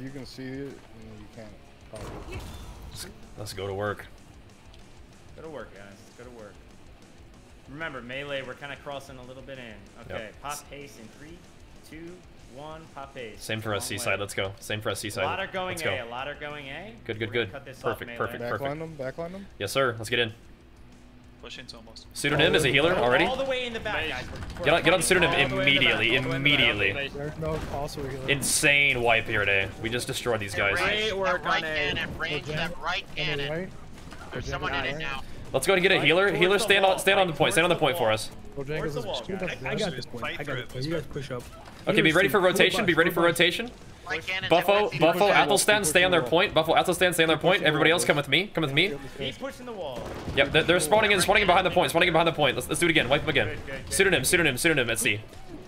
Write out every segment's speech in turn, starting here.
if you can see it, you, know, you can't. Probably. Let's go to work. Go to work, guys. Go to work. Remember, melee, we're kind of crossing a little bit in. Okay, Yep. pop pace in three, two, one, pop pace. Same for us, Seaside. way. Let's go. Same for us, Seaside. A lot are going Let's A, go. a lot are going A. Good, good, good. cut this off Perfect, perfect, Backline perfect. them. Backline them. Yes, sir. Let's get in. Push into almost. Pseudonym is a healer already. All the way in the back, guys. We're- Get on, get on pseudonym all the way in the back, immediately. the the. Immediately. There's no also a healer. Insane wipe here today. We just destroyed these guys. Great that right cannon, range that right cannon. There's someone in it now. Let's go and get a Fight healer. towards Healer, the stand on, stand on the point. Stand on the point for us. Bojangles Towards the is wall, two guys. bucks I, I got this point. I got this point. You guys push up. Okay, be ready for rotation. Be ready for rotation. Right cannon. Buffo, Buffo, Athelstan, stay on their point. Buffo, Athelstan, stay on their point. Everybody else, come with me. Come with me. Keep pushing the wall. Yep, they're, they're spawning in, spawning in behind the point, spawning in behind the point. Let's, let's do it again. Wipe them again. Pseudonym, pseudonym, pseudonym at C.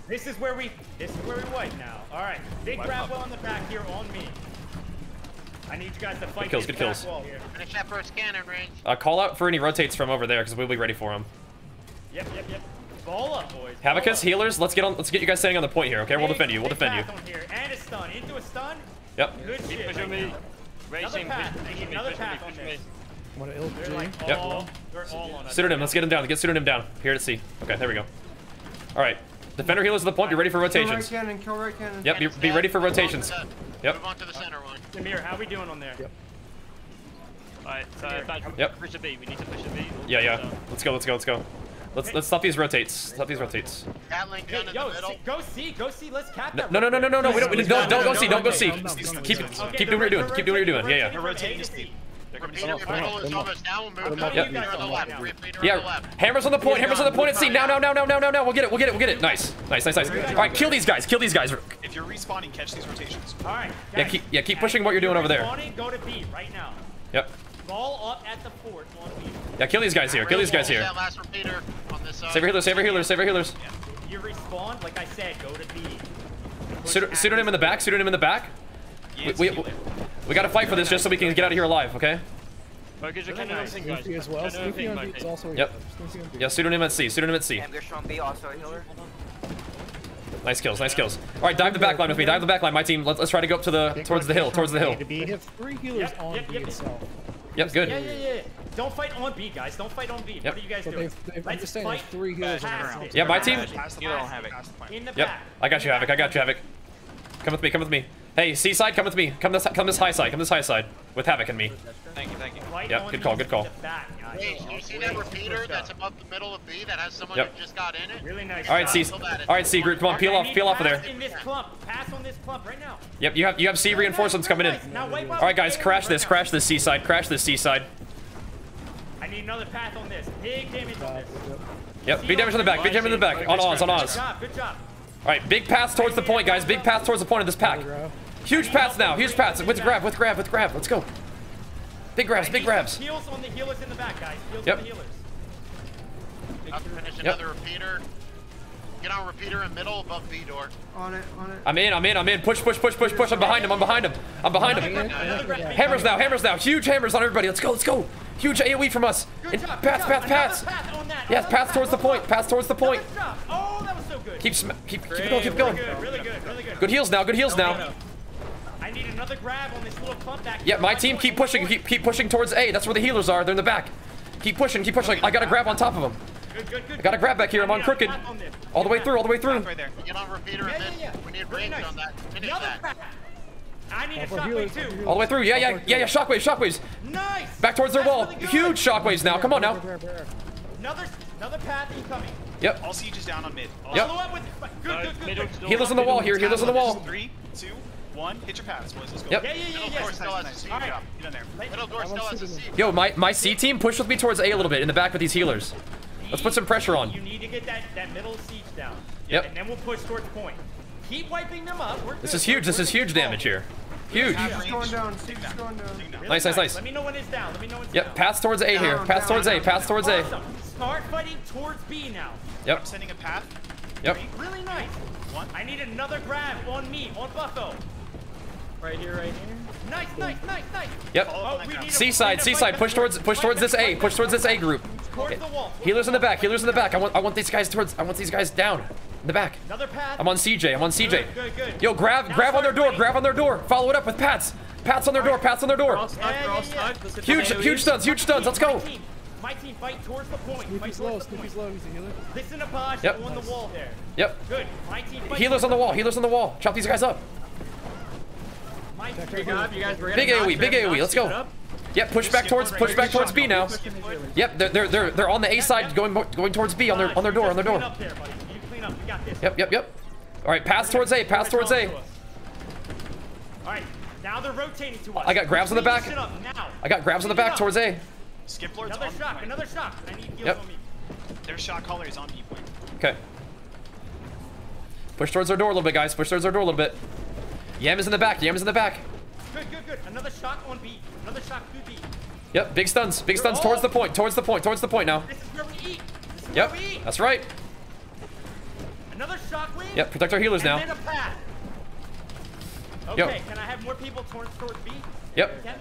This is where we. This is where we wipe now. All right, big Wipe grab up. wall in the back here on me. I need you guys to fight good kills, this good back kills. wall here. Finish that first cannon range. Uh, call out for any rotates from over there because we'll be ready for them. Yep, yep, yep. Ball up, boys. ball Havicus, up. healers, let's get on. Let's get you guys standing on the point here. Okay, we'll defend you. We'll defend you. Path on Here. And a stun. Into a stun. Yep. Good shit. pushing right me. now. Another Racing, path. push, push need me, another push me, on push me. this. What a ill They're like Yep. all. They're all on us. Pseudonym, let's get him down. Get pseudonym down. Here to C. Okay, there we go. All right. Defender healers at the point. Be ready for Kill right rotations. cannon, kill right cannon. Yep. Be, be ready for Move on to rotations. Yep. Move on to the center one. Samir, how we doing on there? Yep. Alright, so back, Yep. push the B. We need to push the B. Yeah, yeah. Let's go. Let's go. Let's go. Let's let's stop these rotates. Stop these rotates. Gatling gun Hey, in the middle. go see, go see. Let's cap No, that. no, no, no, no, no, no. We don't. We don't. Don't go see. Don't go see. Keep keep Okay, keep the doing what you're doing. Keep doing what you're doing. Yeah, yeah. rotate from rotating A to to C. C. They're gonna be Repeater so middle is Come on. almost now. Move Come to on. the Yep. repeater to the left. Repeater to Yeah, hammers on the point, hammers on the point at C. Now, now, now, now, now, now, now. We'll get it, we'll get it, we'll get it. Nice, nice, nice, nice. All right, kill these guys, kill these guys. If you're respawning, catch these rotations. All right. Yeah, keep- yeah, keep pushing what you're doing over there. Go to B right now. Yep. Ball up at the fort on B. Yeah, kill these guys here, kill these guys here. That last repeater on this side. Save your healers, save healers, save your healers. You respawn, like I said, go to B. Push Pseudo- at Pseudonym in the back, pseudonym in the back. Yeah, We, it's we, we gotta fight for this just so we can get out of here alive, okay? Focus your cannon on nice. guys. As well. Snoopy on B is also Yep. healer. Snoopy on Yeah, pseudonym at C, pseudonym at C. Ambush on B, also a healer. Nice kills, nice kills. All right, dive the back line with me, dive the back line, my team. Let's, let's try to go up to the, towards the hill, towards the hill. They have three healers on B itself. Yep, good. Yeah, yeah, yeah. Don't fight on B, guys. Don't fight on B. Yep. What are you guys But doing? they've, they've, Let's fight there's three healers on the past Yeah, my team. Pass the Yeah. plan, Havoc. Pass the plan. In the Yep, back. I got you, Havoc, I got you, Havoc. Come with me, come with me. Hey, seaside, come with me. Come this, come this high side, come this high side. With Havoc and me. Thank you, thank you. Fight Yep, good call, good call. In the. Hey, do you see that repeater that's above the middle of B that has someone Yep. who just got in it? Really nice. All right, job. C. All right, C group, come on, peel off, peel off of there. In this clump. Pass on this clump right now. Yep, you have you have C reinforcements coming in. Nice. Now wipe out All right, guys, crash this, crash this seaside, crash this seaside. I need another path on this. Big damage on this. Yep, big damage on the back, big damage on the back. On Oz, on Good Oz. All job. Good job. right, big paths towards the point, guys. Big paths towards the point of this pack. Huge paths now, huge paths. With grab, with grab, with grab. Let's go. Big grabs, big grabs. some Heals on the healers in the back, guys. Heals Yep. on the healers. Up to finish Yep. another repeater. Get on repeater in middle above B door. On it, on it. I'm in, I'm in, I'm in. Push, push, push, push, push. I'm behind him, I'm behind him. I'm behind him. Another grab. Hammers now, hammers now. Huge hammers on everybody. Let's go, let's go. Huge AoE from us. Good And job. good pass, job. pass, Another pass. path. Yes, pass towards the point. Pass towards the point. Oh, that was so good. Keep, keep, keep it going, keep it going. Really good, really good, really good. Good heals now, good heals now. I need another grab on this little clump back. Yeah, my team keep pushing, keep, keep pushing towards A. That's where the healers are. They're in the back. Keep pushing, keep pushing. I gotta grab on top of them. Good, good, good. I gotta grab back here. I'm on crooked. path on this. All the way through, all the way through. Right there. Get on repeater Yeah, in yeah, yeah. We need range nice. on that. Finish that. I need a for shockwave healers, too. All the way through. Yeah, yeah, yeah, yeah. Shockwaves, shockwaves. Nice. Back towards their wall. Huge shockwaves now. Come on now. Another, another path incoming. Yep. All siege is down on mid. All Yep. Follow up with. Good, good, good. middle good. still Healers on the wall here. Healers on the wall. Three, two, one. Hit your paths, boys. Let's go. Yep. Yeah, yeah, yeah, Middle yeah. door still nice, has a nice. C Good drop. job. Get in there. Middle door still has a C. Yo, my, my C team, push with me towards A a little bit in the back with these healers. Let's put some pressure on. You need to get that, that middle siege down. Yep. And then we'll push towards point. Keep wiping them up. We're This good. is huge. This We're is huge damage here. Huge. Siege going down, siege going down. Really Nice, nice, nice. Let me know when it's down. Let me know when it's Yep, down. pass towards A here. Pass down, towards A. down, Pass towards A. Start fighting towards B now. I'm Yep, sending a path. yep. Really nice. One. I need another grab on me, on Buffo. Right here, right here. Nice, nice, nice, nice. Yep. Oh, we Seaside, we seaside. Push towards, push towards this A. Push towards this A group. Towards the wall. Healers in the back. Healers in the back. I want, I want these guys towards. I want these guys down. in the back. Another path. I'm on CJ. I'm on CJ. Good, good, good. Yo, grab, Now grab on their door. winning. Grab on their door. Follow it up with pats. Pats on their door. Pats on their door. We're. Yeah, We're yeah, yeah. stuck. Let's hit Huge, huge stuns. Huge stuns. Let's go. My team, my team fight towards the point. Fight Snoopy's low. towards the Snoopy's low. He's a healer. Listen to Bosch Yep. on the wall there. Yep. Good. My team fight Healers on the wall. Healers on the wall. Chop these guys up. My team. Good job, you guys. We're Big AoE, big AoE, let's go. getting. Yep. Push back towards. Push back towards B now. Yep. They're they're they're they're on the A side, going going towards B on their on their door on their door. up there, buddy. You clean up. We got this. Yep. Yep. Yep. All right. Pass towards A. Pass towards A. All right. Now they're rotating to us. I got grabs on the back. this shit up now. I got grabs on the back towards A. Skip lords Another on shock. point. Another shock. I need heals Yep. on me. Their shot caller is on B point. Okay. Push towards our door a little bit, guys. Push towards our door a little bit. Yam is in the back. Yam is in the back. Good, good, good. Another shock on B. Another shock to B. Yep. Big stuns. Big stuns towards the point. Towards the point. Towards the point now. This is where we eat. This is Yep. where we eat. That's right. Another shockwave. Yep. Protect our healers and now. then a path. Yo. Okay, can I have more people towards towards B? Yep. Ken?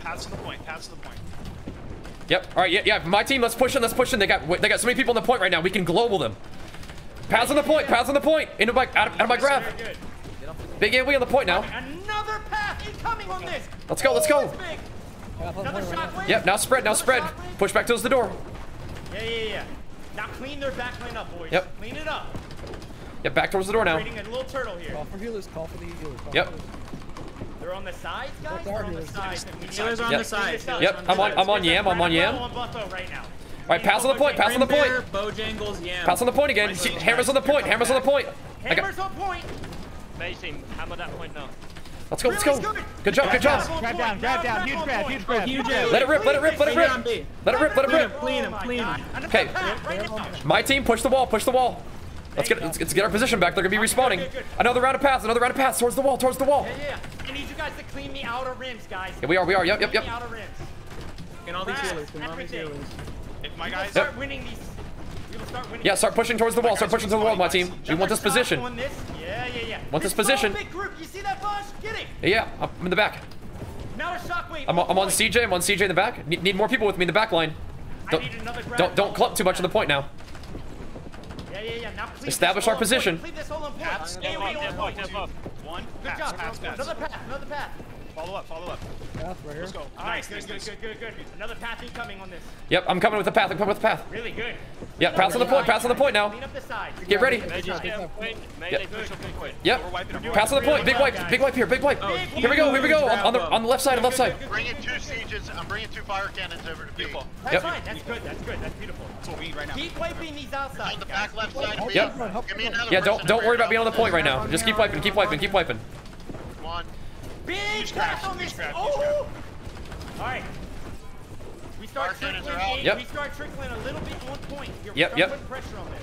Pass to the point. Pass to the point. Yep. All right. Yeah. Yeah. My team. Let's push in. Let's push in. They got they got so many people on the point right now. We can global them. Pass on the point. Pass on the point. Into my out of, out of my grab. Very good. Big AoE on the point now. Another path incoming on this. Let's go, let's go. Ooh, it's big. Path on Another point right now. shockwave. Yep. Now spread. Now spread. Push back towards the door. Yeah, yeah, yeah. Now clean their back lane up, boys. Yep. Clean it up. Yep. Back towards the door now. Creating a little turtle here. Call for healers, call for the healers. yep. They're on the sides, guys. Both They're on the healers. sides. and we need Healers to on the side. Yep, Yep. I'm on. I'm on Yam. I'm on Yam. on Buffo right now. All right. Pass on the point. Pass on the point. Bojangles, Yam. Pass on the point again. See, Hammers on the point. Hammers on the point. Hammers on point. Mage team, hammer that point now. let's go. Let's go. Good. Good job. Good job. on Grab down. Grab down. Huge grab. Huge grab. Huge grab. Let it rip. Let it rip. Let it Clean it rip. Let it rip. Let it rip. clean him, Oh clean God. him. Okay. path right now. My team, push the wall. Push the wall. Let's get let's, let's get our position back. They're gonna be respawning. good, good. Another round of pass. Another round of pass towards the wall. Towards the wall. Yeah, yeah. I need you guys to clean the outer rims, guys. Yeah, we are. We are. Yep. Yep. Yep. the outer rims. Get all these Rats, healers. Get all these everything. healers. If my guys. start winning these. We will start winning. Yeah. Start pushing towards the wall. Start pushing towards the wall, my team. We want this position. On this. Yeah, yeah, yeah. Want this position. Big group. You see that, Bosch? Yeah. Yeah. I'm in the back. Now a shockwave. I'm, I'm on. CJ. I'm on CJ in the back. Need, need more people with me in the back line. Don't need another grab. don't don't clump too much on the point now. Yeah, yeah, yeah. Now Establish our position. point. This all on point. Paths, AoE Get on above, point. above, get. One. Good Pass. job. Pass. Pass. Another path. Another path. Follow up. Follow up. Path right here. Let's go. All right, Nice. good, Nice. good, good, good, good. Another path incoming on this. Yep. I'm coming with the path. I'm coming with the path. Really good. Yep. Pass on the point. Pass on the point now. Clean up the sides. Get ready. Mage Yeah, is point. Mage Yep. push point. Yep. We're wiping them. Pass on the point. Big wipe. Big wipe here. Big wipe. Oh, Here we go. Here we go. On, on the on the left side. Left side. Bringing two sieges. I'm bringing two fire cannons over to B. Beautiful. That's Yep. fine. That's good. That's good. That's beautiful. That's what we need right now. Keep wiping these outside. On the back left side. Yep. Give me another Yeah. Don't don't worry about being on the point right now. Just keep wiping. Keep wiping. Keep wiping. One. Big Huge path on this. crash, Oh. All right. We start Fire trickling. are in- Yep. We start trickling a little bit on point. Here. We Yep, start yep. Putting pressure on this.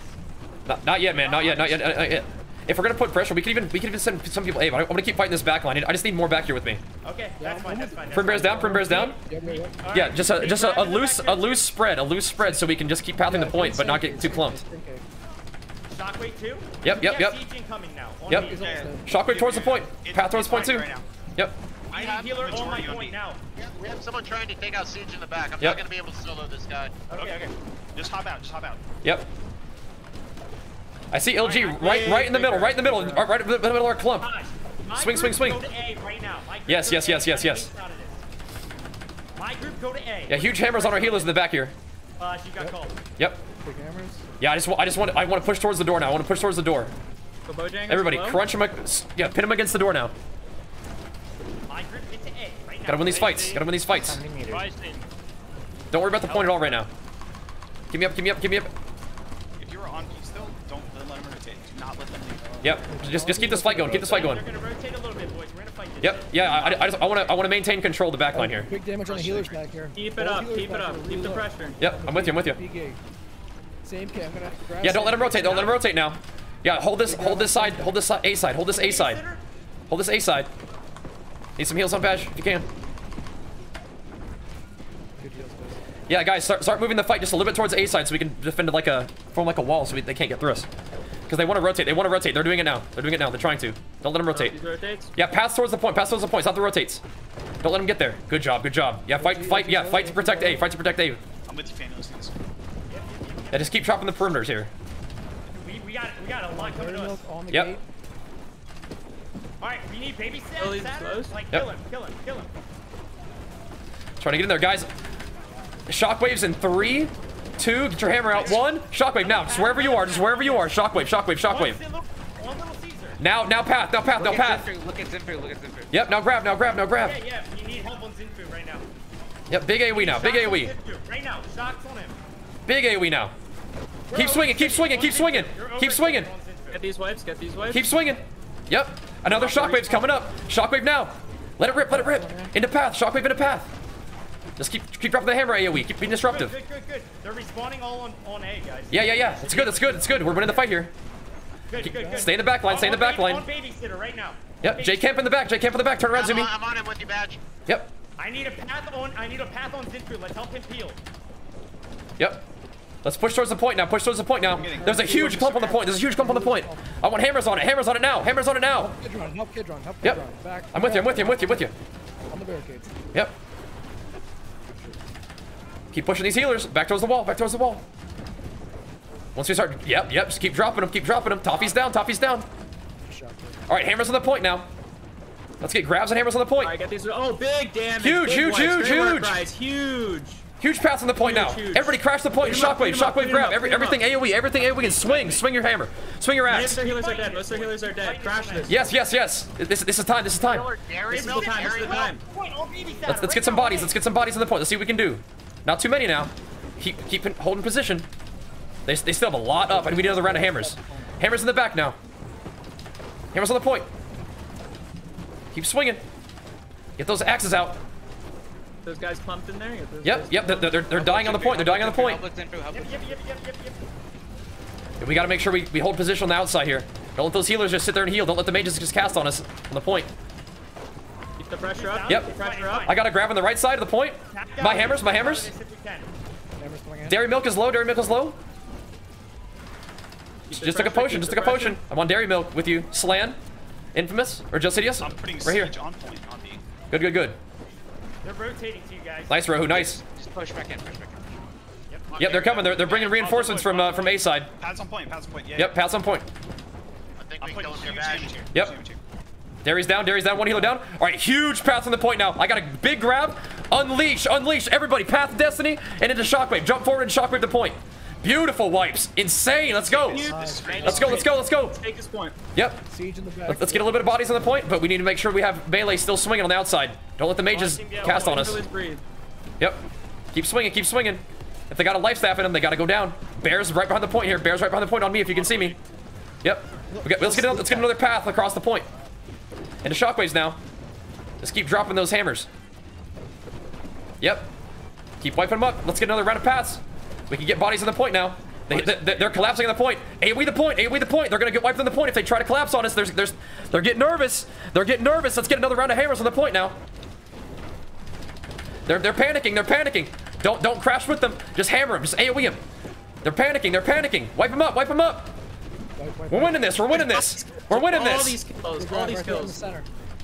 Not, not yet, man. Not yet. Not yet. Not yet. If we're gonna put pressure, we can even we can even send some people. Hey, I'm gonna keep fighting this back line. I just need more back here with me. Okay. That's fine. That's fine. that's Prim bears down. Prim bears down. Yep, yep, yep. Yeah, just a just a, a grab in the loose a loose spread, a loose spread, so we can just keep pathing the point, but not get too clumped. Shockwave two. Yep, yep, yep. have siege incoming now. On Yep. Shockwave towards the point. Path towards it's point fine too. right now. Yep. I I need have healer on my majority point now. We have someone trying to take out siege in the back. I'm Yep. not gonna be able to solo this guy. Okay. Okay. Okay. Just hop out. Just hop out. Yep. I see LG right right in the middle, right in the middle, right right in the middle of our clump. Swing, swing, swing. Go to A right now. Yes, yes, yes, yes, yes. make out of this. My group go to A. Yeah, huge hammers on our healers in the back here. Uh, you got called. Yep. Big hammers. Yeah, I just want I just want I want to push towards the door now. I want to push towards the door. Everybody, crunch him. ag- Yeah, pin him against the door now. My group get to A right now. Gotta win these fights. Gotta win these fights. Don't worry about the point at all right now. Give me up. Give me up. Give me up. If you're on B still, don't let them rotate. Do not let them leave. Yep. Just just keep this fight going. Keep this fight going. They're gonna rotate a little bit, boys. We're gonna fight this. Yep. Yeah. I, I, I just I want to I want to maintain control of the back oh, line here. Big damage on the healers back here. Keep it up, keep it up, keep the pressure. Yep. I'm with you. I'm with you. Big gig. Same K. I'm gonna grab. Yeah. Don't let him rotate. Don't let him rotate now. Yeah. Hold this. Hold this side. Hold this side. A side. Hold this A side. Hold this A side. Need some heals on Bash if you can. Good heals, boys. Yeah, guys, start, start moving the fight just a little bit towards the A side so we can defend it like a form like a wall so we, they can't get through us. Because they want to rotate. They want to rotate. They're doing it now. They're doing it now. They're trying to. Don't let them rotate. These. Yeah, pass towards the point. Pass towards the point. Stop the rotates. Don't let them get there. Good job. Good job. Yeah, fight. Fight. Yeah, fight to protect A. Fight to protect A. I'm with you, Fanny. Let's do this. Yeah, just keep chopping the perimeters here. We, we we got we got a lot coming to us. Milk on the Yep. Gate. All right, we need baby Kill Sat- these Saturn. close. Like Yep. kill him, kill him, kill him. Trying to get in there, guys. Shockwaves in three, two. Get your hammer out. One. Shockwave now. Just wherever you are. Just wherever you are. Shockwave. Shockwave. Shockwave. one little Caesar. Now. Now path. Now path. Now Look at path. Zinfu, look at Zinfu, look at Zinfu. Yep. Now grab. Now grab. Now grab. Yeah, yeah. You need help on Zinfu right now. Yep. Big AOE now. Big Shots on AOE. Zinfu, Right now. Shots on him. Big AOE now. Keep swinging. Keep swinging. Keep swinging. Keep swinging. Get these wipes, get these wipes. Keep swinging. Yep. Another shockwave's coming up. Shockwave now. Let it rip. Let it rip. Into path. Shockwave into path. Just keep keep dropping the hammer AOE. Keep being Good, disruptive. good, good, good. They're respawning all on, on A, guys. Yeah, yeah, yeah. It's good. It's good. It's good. We're winning the fight here. Good, good, good. Stay in the back line, stay in the back line. On babysitter right now. Yep. Babysitter. J camp in the back. J camp in the back. Turn around, I'm, Zumi. I'm on him with you, badge. Yep. I need a path on. I need a path on Zinfu. Let's help him peel. Yep. Let's push towards the point now. Push towards the point now. There's a huge clump on the point. There's a huge clump on the point. I want hammers on it. Hammers on it now. Hammers on it now. Help Kidron, help Kidron, help Kidron. Yep. Back. I'm with you. I'm with you. I'm with you. With you. On the barricades. Yep. Keep pushing these healers. Back towards the wall. Back towards the wall. Once we start, yep, yep. Just keep dropping them. Keep dropping them. Toffee's down. Toffee's down. All right, hammers on the point now. Let's get grabs and hammers on the point. Alright, get these. Oh, big damage. Huge, big huge, wipes. huge, Great work, huge. Guys, huge. Huge pass on the point now. Huge, huge. Everybody crash the point. Beat 'em up, Shockwave, shockwave grab. Every, everything AoE, everything AoE and swing. Swing your hammer. Swing your axe. Most of their healers are dead. Most of their healers are dead. Crash this. Yes, yes, yes. This, this is time. This is time. This is the time. This is the time. Point on baby Saturn. Let's, let's get some bodies. Let's get some bodies on the point. Let's see what we can do. Not too many now. Keep keep holding position. They, they still have a lot up, and we need another round of hammers. Hammers in the back now. Hammers on the point. Keep swinging. Get those axes out. Those guys clumped in there. Those Yep, guys- yep. They're, they're, they're dying on the point. They're dying on the point. And we got to make sure we, we hold position on the outside here. Don't let those healers just sit there and heal. Don't let the mages just cast on us on the point. Keep the pressure up. Yep. Keep pressure up. I got to grab on the right side of the point. My hammers, my hammers. If we can. Hammers coming in. Dairy milk is low. Dairy milk is low. Keep Just took a potion. Just took a potion. I'm on dairy milk with you. Slan, infamous, or just Sidious. I'm putting Right here. on point on Good, good, good. They're rotating to you guys. Nice, Rohu. Nice. Just push back in, push back in. Yep, they're coming. They're, they're bringing reinforcements from uh, from A side. Pass on point, Pass on point. Yeah. Yep, pass on point. I think I'm we putting killed your huge badge. here. Yep. Huge damage here. Dairy's down. Dairy's down. One healer down. All right, huge path on the point now. I got a big grab. Unleash, unleash. Everybody, path of destiny and into shockwave. Jump forward and shockwave the point. Beautiful wipes. Insane. Let's go. This is great. Let's go. Let's go. Let's go. Take this point. Yep. Siege in the back. Let's get a little bit of bodies on the point, but we need to make sure we have melee still swinging on the outside. Don't let the mages cast on us. Zinfu is breathe. Yep. Keep swinging, keep swinging. If they got a life staff in them, they got to go down. Bears right behind the point here. Bears right behind the point on me if you can see me. Yep. We got, let's, get another, let's get another path across the point. Into shockwaves now. Just keep dropping those hammers. Yep. Keep wiping them up. Let's get another round of paths. We can get bodies on the point now. They, they, they're collapsing on the point. AoE the point. AoE the point. They're gonna get wiped on the point if they try to collapse on us. There's, there's, they're getting nervous. They're getting nervous. Let's get another round of hammers on the point now. They're, they're panicking. They're panicking. Don't don't crash with them. Just hammer them. Just AoE them. They're panicking. They're panicking. Wipe them up. Wipe them up. Wipe, wipe, We're winning this. We're winning this. We're winning All this. these kills. All these right there in the kills.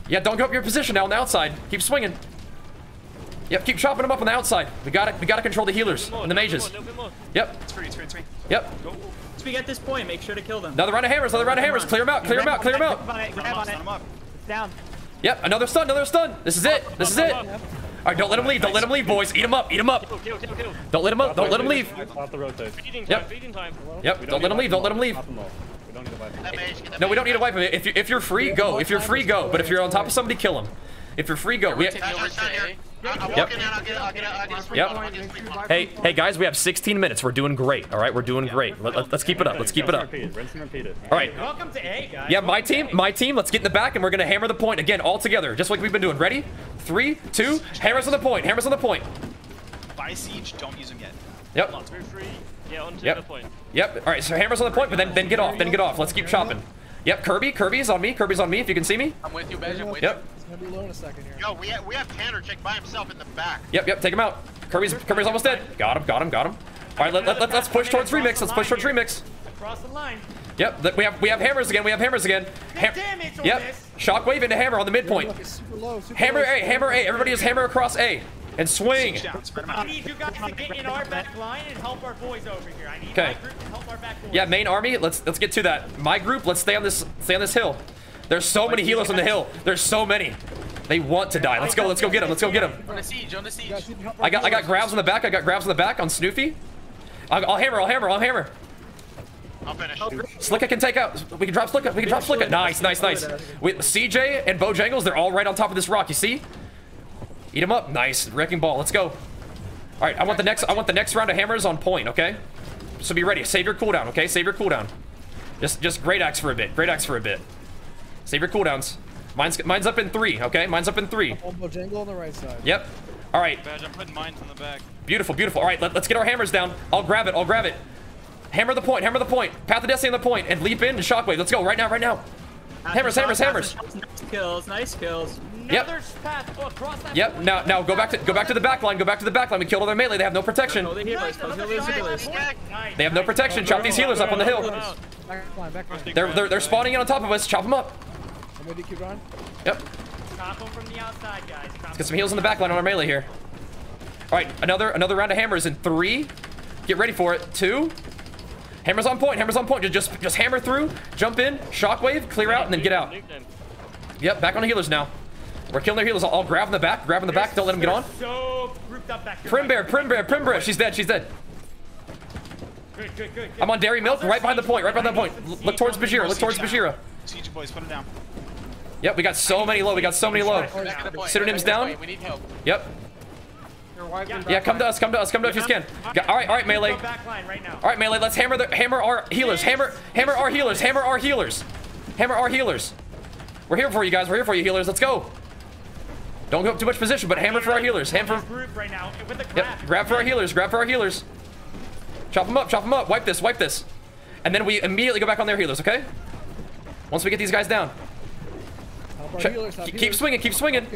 Yeah, don't give up your position now on the outside. Keep swinging. Yep, keep chopping them up on the outside. We got to We got to control the healers More, and the mages. more, more. Yep. It's free, it's free, it's free. Yep. Go. Once we get this point, make sure to kill them. Another round of hammers. Another round of hammers. Clear them out. Clear them out. Clear them out. on it, grab on it. stun him up. Down. Yep. Another stun. Another stun. This is it. This is it. All right, don't let them leave. Don't let them leave, boys. Eat them up. Eat them up. Kill, kill, kill, kill. Don't let them up. Don't let them leave. Stop the rotate. Feeding time, Yep. Yep. Don't let them leave. Don't let them leave. Pop them all. We don't need to wipe them. That mage, get that No, we don't need to wipe them. If you if you're free, go. If you're free, go. But if you're on top of somebody, kill them. If you're free, go. We, Badge, I'm down here. I- I'm Yep. walking in. I'll get, I'll get, I'll get a spring Yep. bomb. I'll get a spring bomb. hey, hey guys, we have 16 minutes. We're doing great. All right, we're doing great. Let, let, us keep it up. Let's keep it up. Rinse and repeat. Rinse and repeat it. All right. Welcome to A, guys. Yeah, my team, my team. Let's get in the back and we're gonna hammer the point again, all together, just like we've been doing. Ready? Three, two. Hammers on the point. Hammers on the point. Buy siege, don't use them yet. Yep. We're free. Yeah, onto Yep. the point. Yep. All right. So hammers on the point, but then then get off. Then get off. Let's keep chopping. Yep. Kirby. Kirby's on me. Kirby's on me. If you can see me. I'm with you, Bez, I'm with Yep. It's gonna be low in a second here. Yo, we have, we have Tanner check by himself in the back. Yep. Yep. Take him out. Kirby's Kirby's almost dead. Got him. Got him. Got him. All right. Let, let, let, us push towards remix. Let's push towards remix. Across the line. Yep. th- We have we have hammers again. We have hammers again. Ham- damage yep. this. Shockwave into hammer on the midpoint. Look, super low. Super Hammer low. A. Hammer A. Everybody is hammer across A. And swing. Siege. Spread them I out. need you guys to get in our back line and help our boys over here. I need Okay. my group to help our back boys. Yeah, main army. Let's let's get to that. My group. Let's stay on this stay on this hill. There's so many healers on the hill. There's so many. They want to die. Let's go. Let's go get them. Let's go get them. On the siege, on the siege. You guys need to help I got I got grabs on the back. I got grabs on the back on Snoofy. I'll, I'll hammer. I'll hammer. I'll hammer. I'll finish. Slicka can take out. We can drop Slicka. We can drop Slicka. Nice, nice, nice. With CJ and Bojangles, they're all right on top of this rock. You see? Eat them up. Nice. Wrecking ball. Let's go. All right. I want the next. I want the next round of hammers on point. Okay. So be ready. Save your cooldown. Okay. Save your cooldown. Just just great axe for a bit. Great axe for a bit. Save your cooldowns. Mine's mine's up in three. Okay. Mine's up in three. Elbow jangle on the right side. Yep. All right. Badge, I'm putting mines in the back. Beautiful, beautiful. All right, let, us get our hammers down. I'll grab it. I'll grab it. Hammer the point. Hammer the point. Path of Destiny on the point, and leap in and shockwave. Let's go right now, right now. Hammers, hammers, hammers. Nice kills, nice kills. Yep. Another path across that Yep. Now, now go back to go back to the back line. Go back to the back line. We killed all their melee. They have no protection. Oh, the healers, those healers, healers. They have no protection. Chop these healers up on the hill. Back line, back line. They're they're, they're spawning in on top of us. Chop them up. I'm ready to keep going. Yep. Chop them from the outside, guys. Let's get some heals in the back line on our melee here. All right, another another round of hammers in three. Get ready for it. Two. Hammers on point. Hammers on point. Just just, just hammer through. Jump in. Shockwave. Clear out, and then get out. Yep, back on the healers now. We're killing their healers. I'll, I'll grab in the back, grab in the back. Don't let them get on. So grouped up back here. Prim Bear, Prim Bear, Prim Bear. She's dead, she's dead. Good, good, good, good. I'm on Dairy Milk, right behind the point, right behind the point. Look towards Bajheera, look towards Bajheera. Siege boys, put them down. Yep, we got so many low, we got so many low. Back to the point. Pseudonyms Back to the down. We need help. Yep. They're Yeah, come to us, come to us, come to us if you can. Got- All right, all right, melee. Go back line right now. All right, melee. Let's hammer the hammer our healers. Hammer, hammer our healers. Hammer our healers. Hammer our healers. We're here for you guys. We're here for you, healers. Let's go. Don't go up too much position, but hammer for our healers. Hammer. This group right now with the Yep. grab. Grab for our healers. Grab for our healers. Chop them up. Chop them up. Wipe this. Wipe this. And then we immediately go back on their healers. Okay. Once we get these guys down. Help our Check- healers, help keep, keep healers. swinging. Keep swinging.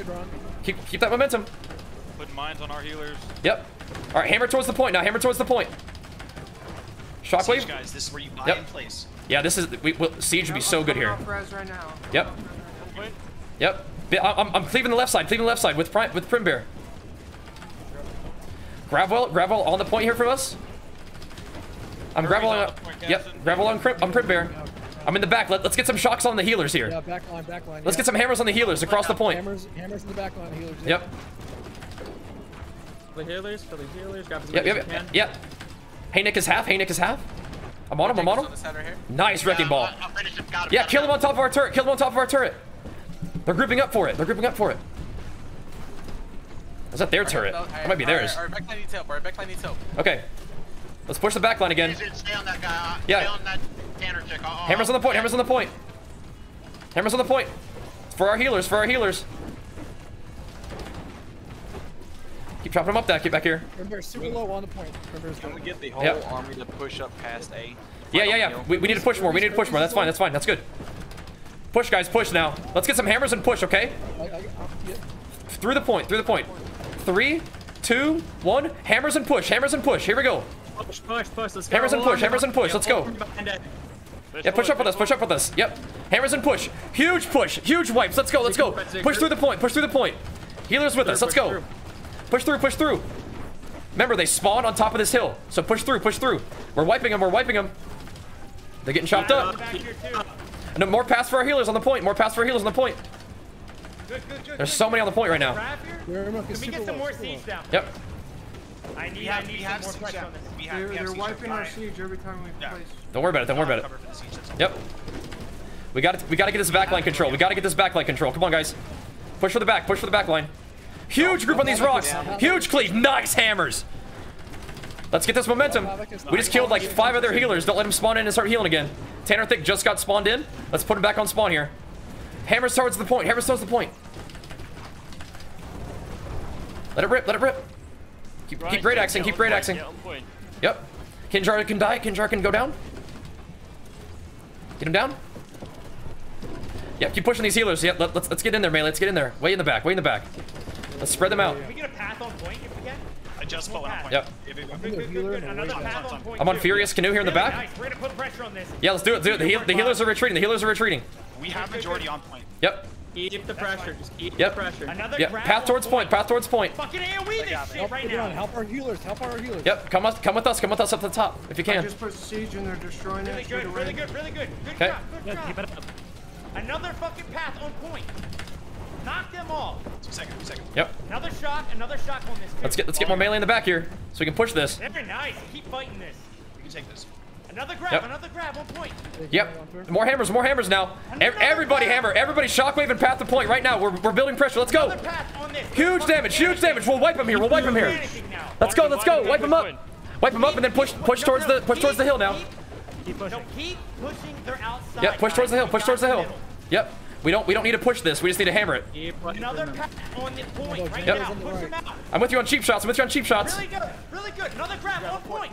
Keep keep that momentum. Putting mines on our healers. Yep. All right. Hammer towards the point now. Hammer towards the point. Siege Shockwave. guys, this is where you buy Yep. in place. Yeah. This is we, we, siege would be so good here. Right. Yep. Yep. I- I'm, I'm cleaving the left side, cleaving the left side with Prim, with Prim Bear. Gravwell, Gravwell on the point here from us. I'm Gravwell on on, the point, yep, Captain. Gravwell on Prim, on Prim Bear. I'm in the back. Let, us get some shocks on the healers here. Yeah, back line, back line. Let's yeah. get some hammers on the healers across the point. Hammers, hammers in the back line, healers. Yep. For the healers, for the healers, grab as Yep, yep, yep, yep. Hey, Nick is half. Hey, Nick is half. I'm on him, I'm on On him. the side right. Nice wrecking ball. I'll, I'll him. Got him. Yeah, kill him on top of our turret. Kill him on top of our turret. They're grouping up for it. They're grouping up for it. Is that their turret? That might be theirs. Our, our backline needs help. Our backline needs help. Okay. Let's push the back line again. Stay- Stay on that guy. uh, Yeah. Stay on that Tanner chick. I'll- I'll Hammers on the point, hammers on the point. Hammers on the point. For our healers, for our healers. Keep chopping them up, that. Get back here. Remember, super low on the point. Remember, Can we get the whole Yep. army to push up past A? Yeah, yeah, yeah. We, we need to push more. We need to push more. That's fine. That's fine. That's good. Push, guys. Push now. Let's get some hammers and push, okay? I, I, I, yeah. Through the point. Through the point. Three, two, one. Hammers and push. Hammers and push. Here we go. Push, push, push. Let's go. Hammers and push, hammers and push, let's go. Yeah, push up with us. Push up with us. Yep. Hammers and push. Huge push. Huge wipes. Let's go. Let's go. Push through the point. Push through the point. Healers with us. Let's go. Push through. Push through. Remember, they spawn on top of this hill. So push through. Push through. We're wiping them. We're wiping them. They're getting chopped up. Back. No, more pass for our healers on the point. More pass for our healers on the point. Good, good, good. There's so many on the point right now. Grab here. Remember, Can we get some more super siege down? Yep. I need, We I have, need we some have more siege pressure down. on this. We have, They're, we have they're siege wiping our siege every time we Yeah. place. Don't worry about it. Don't worry about it. Cover for the siege. Yep. We got to we got to get this backline control. We got to get this backline control. Come on, guys. Push for the back. Push for the backline. Huge group on these rocks. Huge cleave. Nice hammers. Let's get this momentum. We just killed like five other healers. Don't let them spawn in and start healing again. Tanner Thick just got spawned in. Let's put him back on spawn here. Hammers towards the point. Hammers towards the point. Let it rip. Let it rip. Keep, keep great axing. Keep great axing. Get on point. Yep. Kinjar can die. Kinjar can go down. Get him down. Yep, keep pushing these healers. Yep, let, let's let's get in there, man. Let's get in there. Way in the back. Way in the back. Let's spread them out. Can we get a path on point if we can? I just put one on point. Yep. If it- Good, good, good, good. Another path on point. I'm on. Furious Canoe here in the back. Nice. We're gonna put pressure on this. Yeah, let's do it. Do it. The, heal, the healers are retreating. The healers are retreating. We have majority on point. Yep. Keep the pressure. Just keep Yep. the pressure. Another Yep, path towards point, path towards point. Fucking AoE this shit Help right everyone. now. Help our healers. Help our healers. Yep, come us, come with us, come with us up to the top if you I can. just put siege and they're destroying Really it. straight good, really good, really good. Good Okay. job, good Good, job. keep it up. Another fucking path on point. Knock them off. Two seconds, two seconds. Yep. Another shot, another shot on this. Let's get let's get more melee in the back here so we can push this. Very nice. Keep fighting this. We can take this. Another grab, Yep. another grab on point. Yep. More hammers, more hammers now. Ev- everybody hammer, everybody shockwave and path to point right now. We're, we're building pressure. Let's go. Another path on this. Huge damage, huge panicking. damage. We'll wipe them here. We'll wipe them here. Let's go, let's go. Wipe them up. Wipe them up and then push push towards the push towards the hill now. Keep pushing. No, keep pushing. They're outside. Yep, push towards the hill. Push towards the hill. Yep. We don't we don't need to push this. We just need to hammer it. Another them. path on the point right Yep. now. Push them out. I'm with you on cheap shots. I'm with you on cheap shots. Really good, really good. Another grab on point.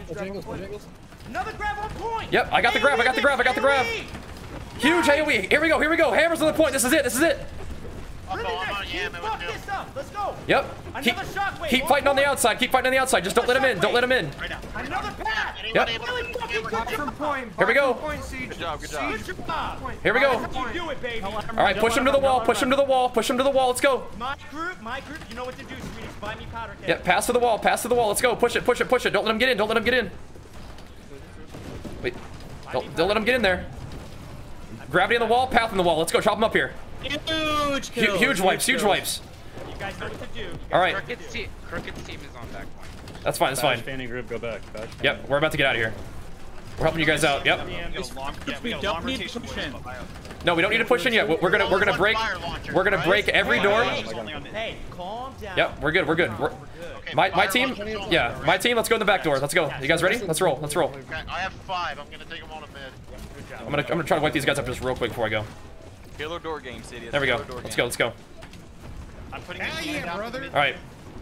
Bojangles, Bojangles. Another grab on point. Yep, I got the grab, I got the grab, I got the grab. Huge AoE. Here we go. Here we go. Hammers on the point. This is it. This is it. Really nice. Keep fuck this up. Let's go. Yep. Keep, shockwave. keep on fighting on the outside. Keep fighting on the outside. Just don't let him in. Don't let him in. Right now. Another path. Anyone Yep. Really do fucking hammer? good. Back from point. Here we go. from Point, siege. Good job, good job. Job. Here we go. That's how you do it, baby. All right, push him to the wall. Push him to the wall. Push him to the wall. Let's go. My group, my group. You know what to do, sweeties. Buy me powder. Yep, pass to the wall. Pass to the wall. Let's go. Push it. Push it. Push it. Don't let him get in. Don't let him get in. Wait. Don't, don't let him get in there. Gravity on the wall. Path on the wall. Let's go. Chop him up here. Huge kills. huge wipes. Huge kills. wipes. You guys know what to do. All right. know Crooked's do. team, Crooked's team is on back point. That's fine. That's Bash fine. fanning group, go back. Bash Yep, fanning. we're about to get out of here. We're helping you guys out. Yep. We got a long, yeah, we We got a don't need to push in. No, we don't need to push in yet. We're gonna we're gonna break we're gonna break every door. Hey, Only on mid. hey, calm down. Yep, we're good. We're good. We're, Okay, my my team. Yeah, there, my team. Let's go in the back door. Let's go. You guys ready? Let's roll. Let's roll. Okay, I have five. I'm gonna take them all to mid. I'm gonna I'm gonna try to wipe these guys up just real quick before I go. Killer door game, City. There we go. Let's go. Let's go. I'm putting Hell this yeah, brother. All right.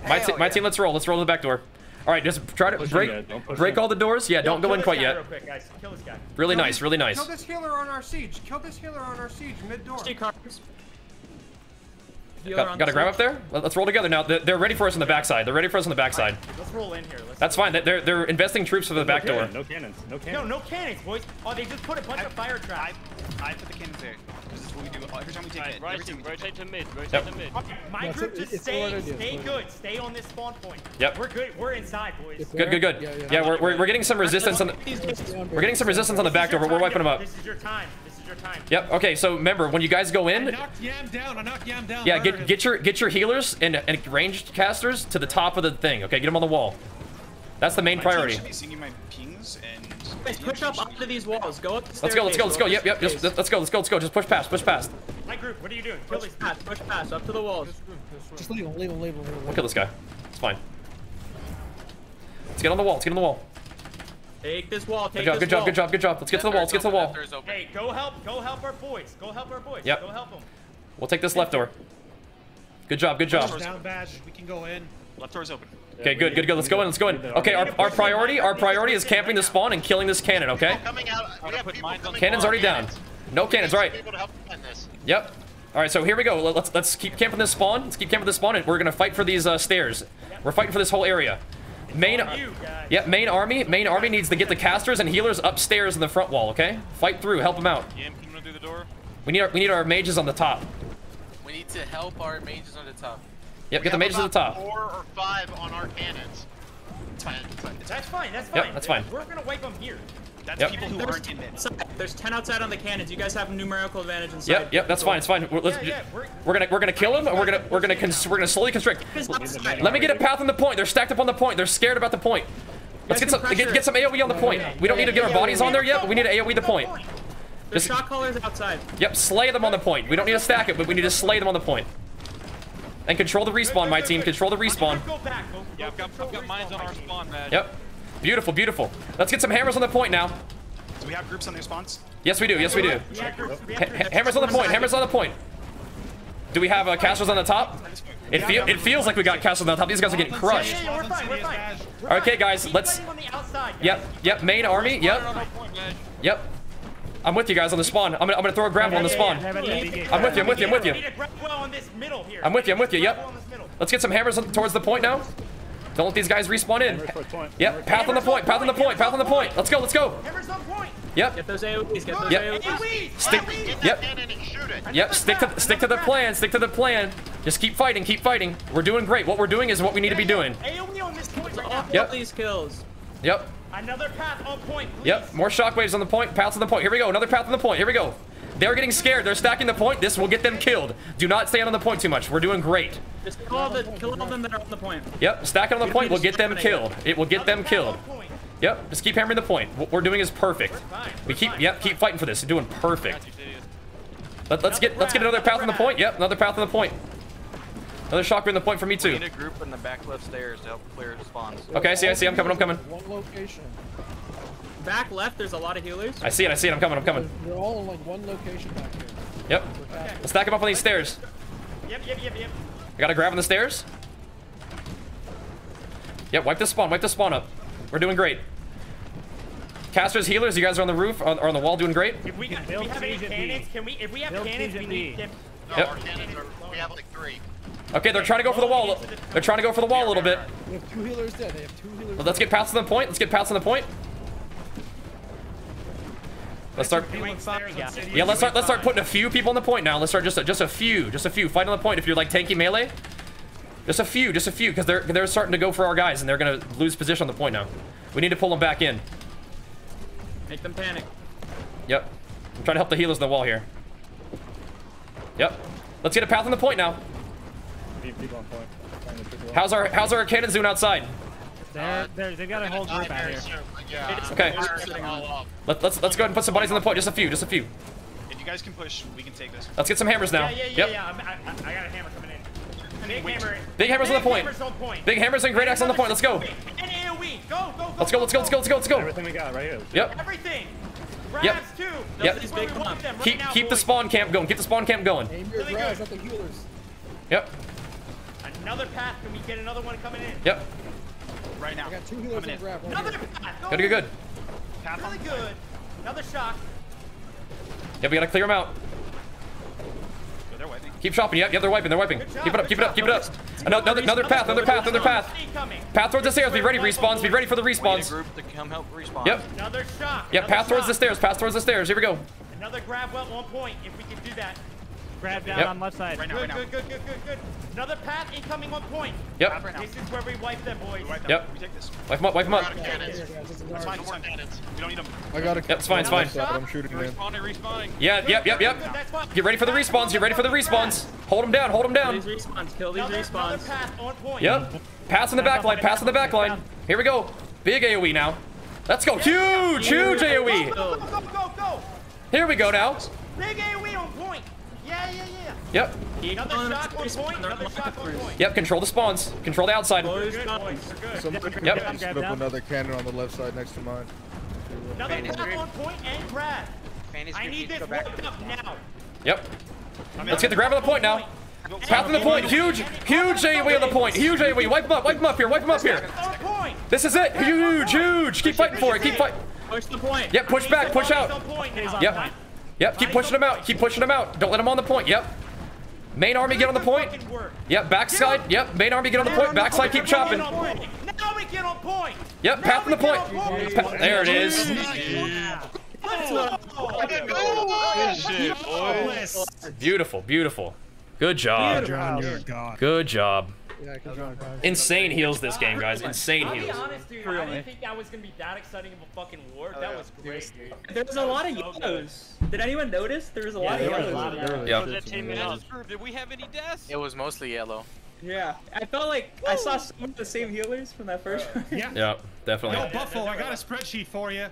My Hell te- my team. Let's roll. Let's roll to the back door. All right, just try to break yet, don't push break in. all the doors. Yeah, don't Kill go in quite yet. Real quick, guys. Kill this guy. Really Kill nice. this- Really nice. Kill this healer on our siege. Kill this healer on our siege. Mid door. Stay cards. Healer Got, on got to grab up there. Let- Let's roll together now. They're, they're ready for us on the backside. They're ready for us on the backside. Let's roll in here. Let's That's fine. They're they're investing troops for the back no door. No cannons. No No, cannons. no cannons, boys. Oh, they just put a bunch of fire I, traps. I put the cannons there. Because this is what we do uh, every time we take Alright, mid. Every rotate, we take rotate to mid, rotate Yep. to mid. My Yeah, group a- just it's stay, good stay good. Stay on this spawn point. Yep. We're good. We're inside, boys. Good, good, good. Yeah, yeah. Yeah, we're, we're, we're getting some resistance on the we're getting some resistance on the back door. We're, we're wiping them up. This is your time. This is your time. Yep. Okay. So remember, when you guys go in, knocked Yam down. I knocked Yam down. yeah, get get your get your healers and, and ranged casters to the top of the thing. Okay, get them on the wall. That's the main My priority. should be singing my pings and. Guys, push up onto these walls. Go up the Let's go. Let's go. Let's go. Yep. Yep. Just Just let's go. Let's go. Let's go. Just push past. Push past. My group, what are you doing? Kill push these. past. Push past. Up to the walls. Just leave him. Leave him. Leave him. Leave him. We'll kill this guy. It's fine. Let's get on the wall. Let's get on the wall. Take this wall. Good Take job. this Good job. wall. Good job. Good job. Let's get to the wall. Let's get to the wall. Left door's. Hey, go help. Go help our boys. Go help our boys. Yep. Go help them. We'll take this left door. Good job. Good job. Down badge. We can go in. Left door's open. Okay. Good. Good. Good. Let's go in. Let's go in. Okay. Our, our priority. Our priority is camping the spawn and killing this cannon. Okay. Coming out. We put people mines on coming Cannon's already down. No cannons. All right. People to help defend this. Yep. All right, so here we go. Let- Let's let's keep camping this spawn. Let's keep camping this spawn, and we're gonna fight for these uh, stairs. We're fighting for this whole area. Main, You yep. Main army. Main army needs to get the casters and healers upstairs in the front wall. Okay. Fight through. Help them out. Yam, can you the door? We need our we need our mages on the top. We need to help our mages on the top. Yep. We Get the mages at the top. Four or five on our cannons. It's fine. It's fine. That's fine. That's Yep, fine. that's fine. We're gonna wipe them here. That's Yep. people who There's aren't in mid. outside. There's 10 outside on the cannons. You guys have numerical advantage inside. Yep. Yep. That's fine. It's fine. We're, let's, Yeah, yeah, we're- we're gonna we're gonna kill them. And we're gonna we're gonna cons- we're gonna slowly constrict. Let me get a path on the point. They're stacked up on the point. They're scared about the point. Let's get some get, get some AOE on the point. We don't need to get our bodies on there yet, but we need to AOE the point. There's Just- shot callers outside. Yep, slay them on the point. We don't need to stack it, but we need to slay them on the point. And control the respawn, my team. Control the respawn. Go back. Yeah, I've got mines on our spawn, man. Yep. Beautiful, beautiful. Let's get some hammers on the point now. Do we have groups on the spawns? Yes, we do. Yes, we do. We groups. We Ha- groups. hammers on the point. Hammers on the point. Do we have uh, casters on the top? It, feel, it feels like we got castles on the top. These guys are getting crushed. yeah, yeah, we're fine. We're fine. We're Okay, guys, let's- on the outside. Yep, yep. Main army. Yep, yep. I'm with you guys on the spawn. I'm gonna, I'm gonna throw a grapple on the spawn. I'm with you. I'm with you. I'm with you. need to grab well on this middle here. I'm with you. I'm with you. Yep. well on this middle. Let's get some hammers on, towards the point now. Don't let these guys respawn in. Hammers towards point. Yep. Path on the point. Path on the point. Path on the point. Let's go. Let's go. Hammers on point. Yep. Get those AoEs. Get those Yep. AoEs. Stick. Yep. cannon and shoot it. Yep. Stick to stick to the plan. Stick to the plan. Just keep fighting. Keep fighting. We're doing great. What we're doing is what we need to be doing. AoE on this point right now. Yep. these kills. Yep. Another path on point, please. Yep. More shockwaves on the point. Paths on the point. Here we go. Another path on the point. Here we go. They're getting scared. They're stacking the point. This will get them killed. Do not stand on the point too much. We're doing great. Just kill all the kill all of them that are on the point. Yep. Stack it on the point will get them killed. It will get them killed. path on point. Yep. Just keep hammering the point. What we're doing is perfect. We keep. Yep. Keep fighting for this. We're doing perfect. Got you, Sidious. Let, let's get let's get another path on the point. Yep, another path on the point. Another shockwave in the point for me We too. need a group in the back left stairs to help clear spawns. Okay, I see, I see, I'm coming, I'm coming. One location. Back left, there's a lot of healers. I see it, I see it, I'm coming, I'm coming. They're all in like one location back here. Yep. Let's stack them up on these stairs. Yep, yep, yep, yep. I gotta grab on the stairs. Yep, wipe the spawn, wipe the spawn up. We're doing great. Casters, healers, you guys are on the roof, or on the wall doing great. If we, if we have any cannons, can we? If we have cannons, we need them. No, Yep. our cannons are, we have like three. Okay, they're trying to go for the wall. They're trying to go for the wall a little bit. We have two healers dead. They have two healers. Let's get past the point, let's get past the point. Let's start. Yeah, let's start. Let's start putting a few people on the point now. Let's start just a, just a few, just a few. Fight on the point if you're like tanky melee. Just a few, just a few, because they're they're starting to go for our guys and they're gonna lose position on the point now. We need to pull them back in. Make them panic. Yep. I'm trying to help the healers in the wall here. Yep. Let's get a path on the point now. Keep, keep on point. Trying to trickle out. How's our how's our cannons doing outside? They're, uh, they're, they've got a whole group out here. soon, yeah. Okay. Fire them. Let, let's let's go ahead and put some bodies on the point. Just a few, just a few. If you guys can push, we can take this. Let's get some hammers now. Yeah, yeah, yeah, yep. yeah. I'm, I, I I got a hammer coming in. Big hammer. Big hammers on the point. Hammers on point. Big hammers and great axe on the point. Let's go. And AoE. Go, go, go. Let's go. Let's go. Let's go. Let's go. Let's go. Everything we got right here. Yep. Everything. Yep. Grabs too. Yep. This is want them right Keep now, keep the spawn camp going. Keep the spawn camp going. Aim your Really grabs good. at the healers. Yep. Another path. Can we get another one coming in? Yep. Right now. I got two healers Coming on in. grab. right Another here. path. Go. Good. Good. Good. Path Really good. Another shock. Yep. We gotta clear them out. Go, they're wiping. Keep chopping. Yep. Yep. They're wiping. They're wiping. Good job, Keep it up. good Keep it up. Keep it up. Another another, another path. Another path. Another path. Path towards the stairs. Be ready. Respawns. Be ready for the We need a respawns. group to come help respawn. Yep. Another shock. Yep. Path towards the stairs. Path towards the stairs. Here we go. Another grab well on point. If we can do that. Grab down Yep. on left side. Right now, right Good, now. good, good, good, good, good. Another path incoming on point. Yep. Right. This is where we wipe them, boys. We wipe them. Yep. We take this. Wipe them up. Wipe them We're up. out of cannons. Here, guys, this is fine, it's fine. cannons. We don't need them. I got a Yep. It's fine. It's fine. Another I'm shooting them. Respawning, respawning. Yeah. Good, Yep. Yep. Yep. good. Get ready for the respawns. Get ready for the respawns. Hold them down. Hold them Kill down. these respawns. Kill these Another, another path on point. Yep. Pass on the back line. Pass on the back line. Here we go. Big AoE now. Let's go. Huge, huge Go, AoE. go, go, go, go. Here we go now. Big AoE on point. Yeah, yeah, yeah. Yep. Another on shock on point. Another on shock on point. Yep. Control the spawns. Control the outside. Close good, spawns. boys. We're good. Somebody Yep. can put up another cannon on the left side next to mine. Another path on point and grab. I need this to go back. wiped up now. Yep. Let's get the grab on the point now. Path on the point. Huge, huge AoE on the point. Huge AoE. Wipe them up. Wipe them up here. Wipe them up here. This is it. Huge, huge. Keep fighting for it. Keep fighting. Push the point. Yep. Push back. Push out. on point now. Yep. Yep. Keep pushing them out. Keep pushing them out. Don't let them on the point. Yep. Main army get on the point. Yep. Backside. Yep. Main army get on the point. Backside keep chopping. Now we get on point. Yep. Now Path on the point. Pa- There it is. Good shit, boys. Beautiful. Beautiful. Good job. John, you're a god. Good job. Yeah, good job, guys. Insane heals this game, guys. Insane I'll be heals. honest, dude. I didn't think that was gonna be that exciting of a fucking war. Oh, that was great, dude. There was a lot of So yellows. Did anyone notice? There was a lot Yeah, of there yellows. a lot in of there. There Yep. was That team some in yellow. this group, did we have any deaths? It was mostly yellow. Yeah, I felt like I saw some of the same healers from that first one. Yeah. Yep. Definitely. Yo, Buffalo, I got a spreadsheet for you.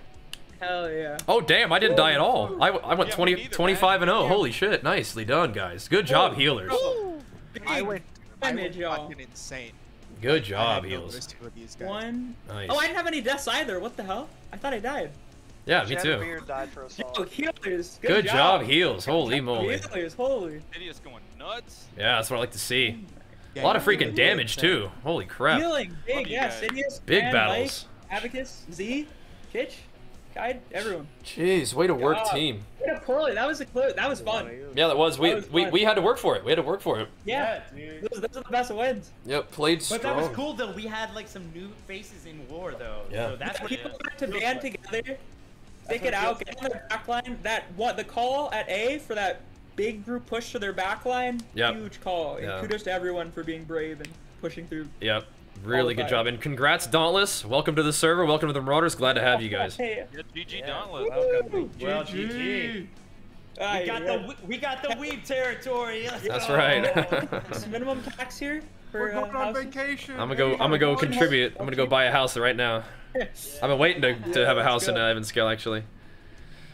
Hell yeah. Oh damn, I didn't die at all. I, I went Yeah, 20, me neither, 25 and man. 0. Holy shit, nicely done, guys. Good job, healers. I went, I Damage, y'all. fucking insane. Good job, had no heals. risk with these guys. One. Nice. Oh, I didn't have any deaths either. What the hell? I thought I died. Yeah, me too. died for oh, us Yo, healers. Good, Good job, heals. Holy moly. Healers, holy. Idiot's going nuts. Yeah, that's what I like to see. Oh yeah, A lot of freaking damage too. Holy crap. Healing, big, yes. you yeah. Big Van, battles. Mike, Abacus, Z, Kitch, Guide, everyone. Jeez, way to work God. team. Yeah, poorly. That was a clue. That was fun. Yeah, that was. We, That was we, fun. we had to work for it. We had to work for it. Yeah, dude. those, those are the best wins. Yep, played But that was cool though. We had like some new faces in war though. Yeah. So that's what People is. got to band together Stick it out, it get on their back line. That what the call at A for that big group push to their back line. Yep. Huge call. And kudos to everyone for being brave and pushing through. Yep. Really good job. And congrats, Dauntless. Welcome to the server. Welcome to the Marauders. Glad to have you guys. Hey. Yeah, GG Yeah. Dauntless. Welcome. Well, GG. GG. We got yeah. the we- we got the weeb territory. Let's That's go. right. Minimum tax here for We're going uh, on houses? vacation. I'm gonna go. I'm gonna go contribute. I'm gonna go buy a house right now. I've been waiting to, to have a house in uh, Ebonscale actually.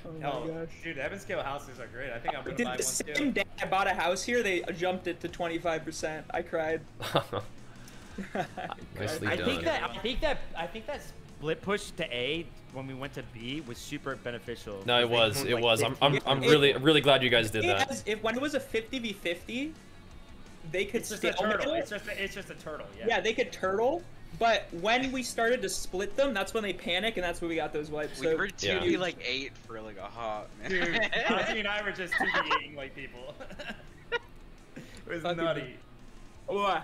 Oh my Oh, gosh. dude, Ebonscale houses are great. I think I'm gonna did buy the one same too. day I bought a house here. They jumped it to 25%. I cried. Nicely I done. think that I think that I think that split push to A when we went to B was super beneficial. No, it was. It like, was. I'm. I'm. 15 I'm It- really. Really glad you guys did that. has- if when it was a 50 v 50, they could It's just a oh, turtle. it. It's just a, it's just a turtle. Yeah. Yeah, they could turtle. But when we started to split them, that's when they panic, and that's when we got those wipes. We so were Yeah. 2v like 8 for like a hot man. Dude, minute. Ozzy and I were just 2 eating like people. it was Fucking- nutty. Mwah.